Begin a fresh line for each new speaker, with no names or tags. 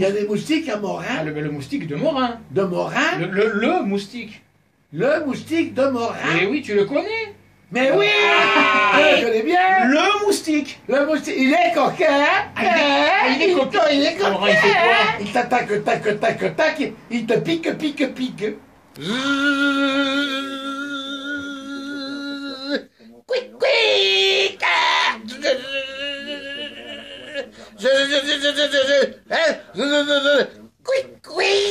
Il y a des moustiques à Morin.
Ah, le, le moustique de Morin.
De Morin.
Le, le, le moustique.
Le moustique de Morin.
Eh oui, tu le connais.
Mais oui
Ah,
Je connais bien
Le moustique.
Le moustique, il est coquin
Ah, il est- ah, il est coquin.
Il est
Alors, il fait quoi
coquin Il t'attaque, tac, tac, tac, il te pique, pique, pique. Quick, quick Quick, quick